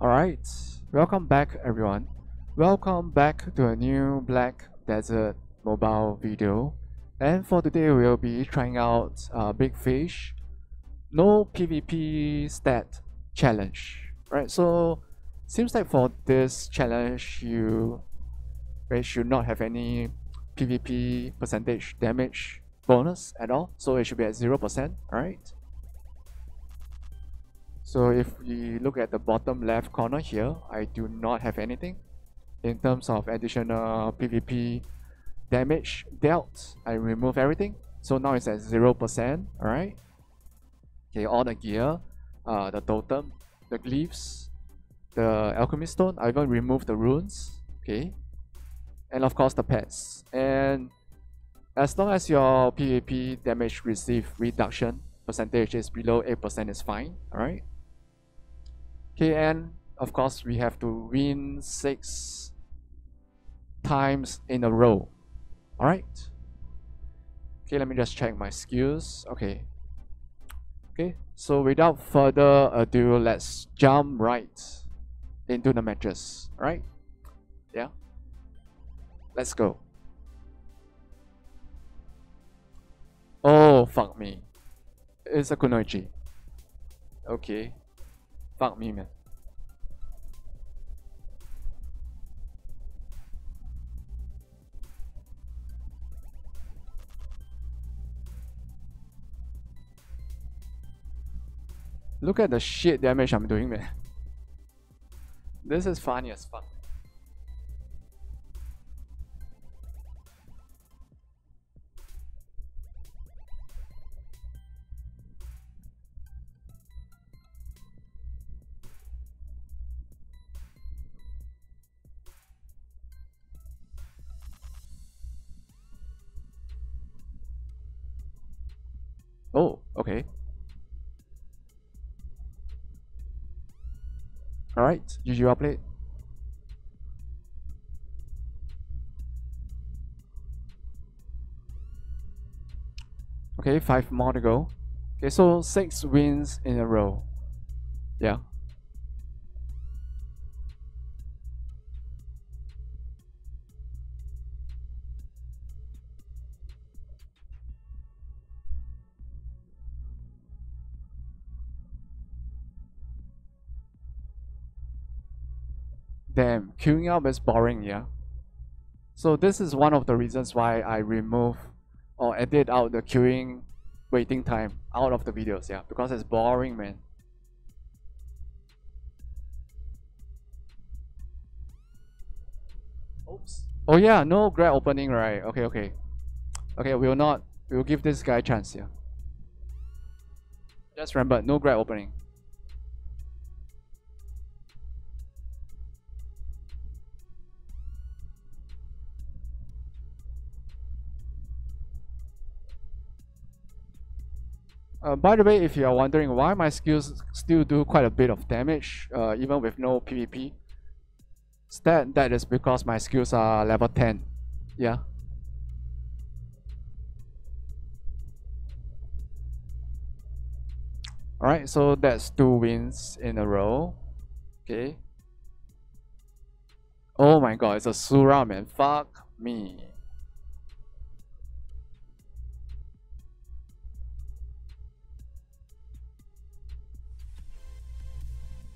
Alright, welcome back everyone. Welcome back to a new Black Desert mobile video. And for today we'll be trying out uh, Big Fish No PvP Stat Challenge. Right, so seems like for this challenge you right, should not have any PvP percentage damage bonus at all. So it should be at 0%, alright? So if we look at the bottom left corner here, I do not have anything. In terms of additional PvP damage dealt, I remove everything. So now it's at 0%, alright? Okay, all the gear, uh, the totem, the glyphs, the alchemy stone, I even remove the runes, okay? And of course the pets. And as long as your PvP damage receive reduction percentage is below 8% is fine, alright? Okay, and of course we have to win six times in a row. Alright. Okay, let me just check my skills. Okay. Okay, so without further ado, let's jump right into the matches. Alright? Yeah. Let's go. Oh, fuck me. It's a Kunoichi. Okay. Fuck me, man. Look at the shit damage I'm doing, man. This is funny as fuck. Oh, okay. Alright, GG well played. Okay, five more to go. Okay, so six wins in a row. Yeah. Damn, queuing up is boring, yeah? So this is one of the reasons why I remove or edit out the queuing waiting time out of the videos, yeah? Because it's boring, man. Oops. Oh yeah, no grab opening, right? Okay, okay. Okay, we will not, we will give this guy a chance, yeah? Just remember, no grab opening. Uh, by the way, if you are wondering why my skills still do quite a bit of damage, uh, even with no PvP, stat, that is because my skills are level 10. Yeah. Alright, so that's two wins in a row. Okay. Oh my god, it's a Sura man. Fuck me.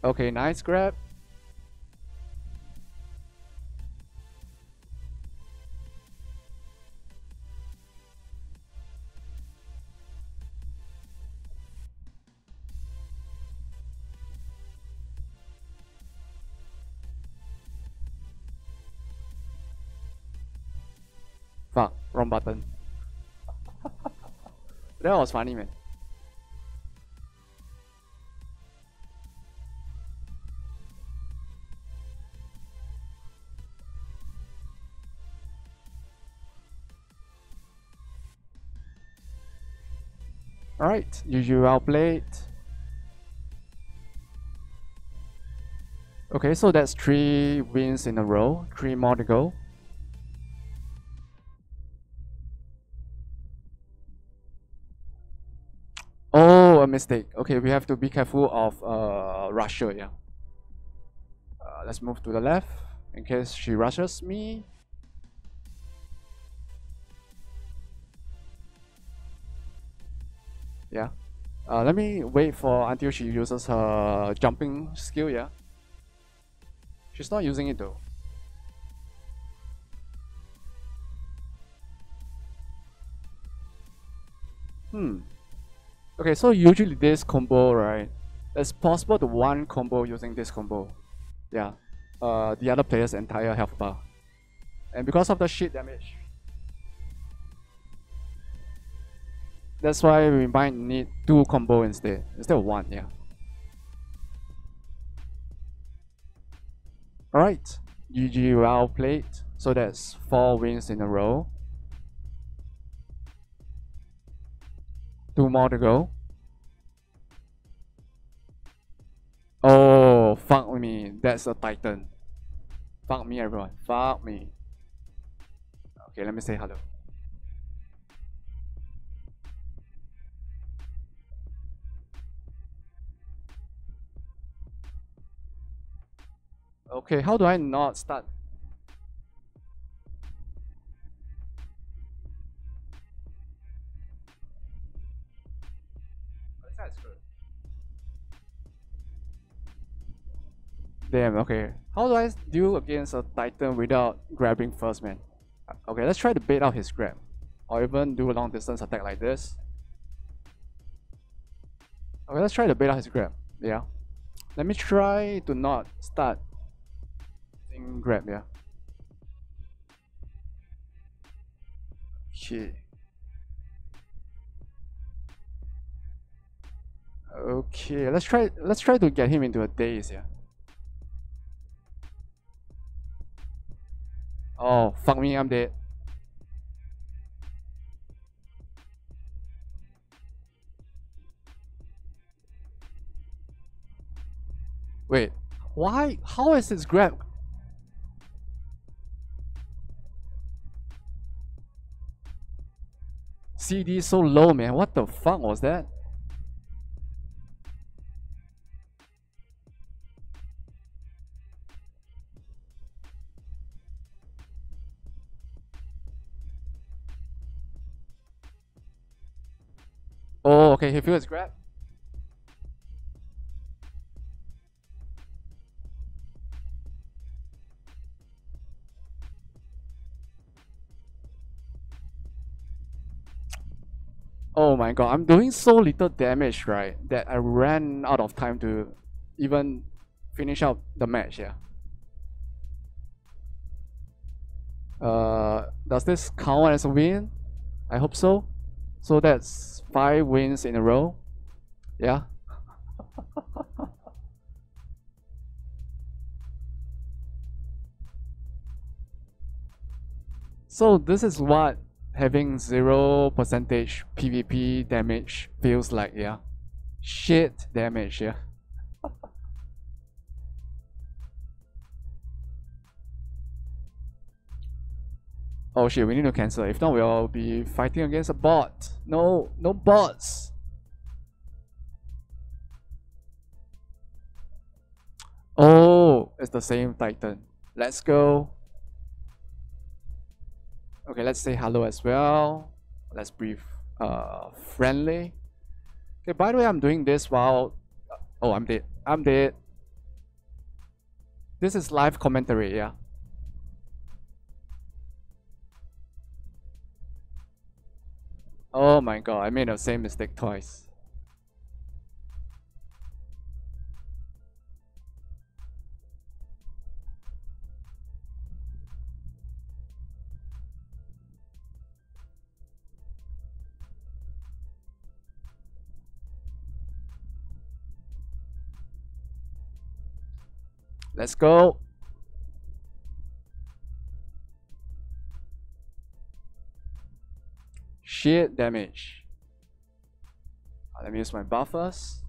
Okay, nice grab. Fuck, wrong button. that was funny, man. Alright, you well played. Okay, so that's three wins in a row, three more to go. Oh, a mistake. Okay, we have to be careful of uh, Russia, yeah. Uh, let's move to the left in case she rushes me. Yeah. Uh, let me wait for until she uses her jumping skill, yeah. She's not using it though. Hmm. Okay, so usually this combo, right? It's possible to one combo using this combo. Yeah. Uh, the other player's entire health bar. And because of the shit damage. That's why we might need two combo instead. Instead of one, yeah. Alright. GG well played. So that's four wins in a row. Two more to go. Oh, fuck me. That's a titan. Fuck me, everyone. Fuck me. Okay, let me say hello. Okay, how do I not start Damn, okay. How do I deal against a Titan without grabbing first, man? Okay, let's try to bait out his grab. Or even do a long distance attack like this. Okay, let's try to bait out his grab. Yeah. Let me try to not start using grab, yeah. Okay. Okay, let's try let's try to get him into a daze, yeah. Oh, fuck me, I'm dead. Wait, why? How is this grab? CD so low, man. What the fuck was that? Oh, okay, he feels grab. Oh my god, I'm doing so little damage, right? That I ran out of time to even finish out the match, yeah. Uh, does this count as a win? I hope so. So that's five wins in a row. Yeah. so this is what having zero percentage PvP damage feels like, yeah. Shit damage, yeah. Oh shit, we need to cancel. If not, we'll be fighting against a bot. No, no bots. Oh, it's the same Titan. Let's go. Okay, let's say hello as well. Let's breathe uh, friendly. Okay, by the way, I'm doing this while... Oh, I'm dead. I'm dead. This is live commentary, yeah. Oh my god, I made the same mistake twice. Let's go. Shit damage. Uh, let me use my buffers.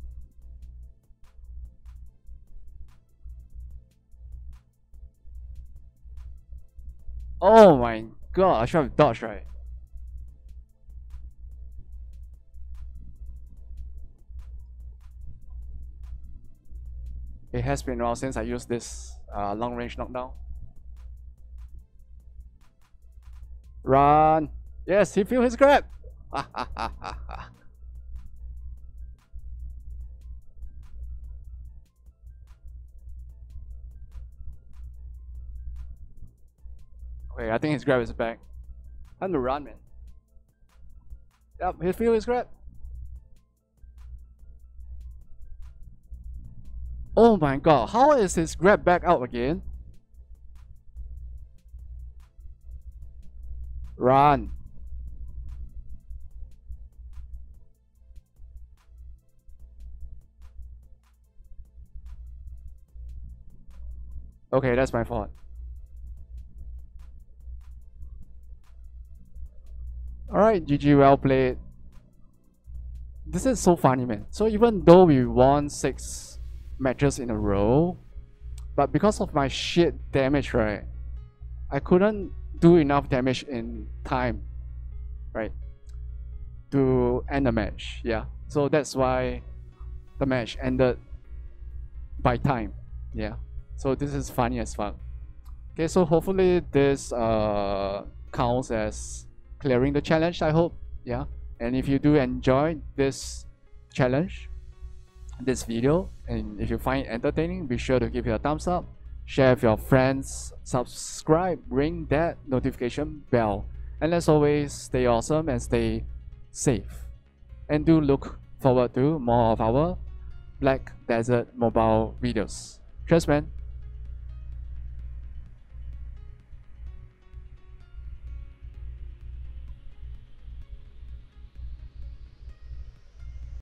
Oh my god, I should have dodged right. It has been a while since I used this uh, long range knockdown. Run! Yes, he feel his grab! Okay, I think his grab is back. Time to run, man. Yep, he feel his grab. Oh my god, how is his grab back out again? Run. Okay, that's my fault. Alright, GG, well played. This is so funny, man. So even though we won 6 matches in a row, but because of my shit damage, right, I couldn't do enough damage in time, right, to end the match, yeah. So that's why the match ended by time, yeah. So this is funny as fuck. Okay, so hopefully this uh, counts as clearing the challenge, I hope. Yeah. And if you do enjoy this challenge, this video, and if you find entertaining, be sure to give it a thumbs up, share with your friends, subscribe, ring that notification bell. And as always, stay awesome and stay safe. And do look forward to more of our Black Desert mobile videos. Cheers, man.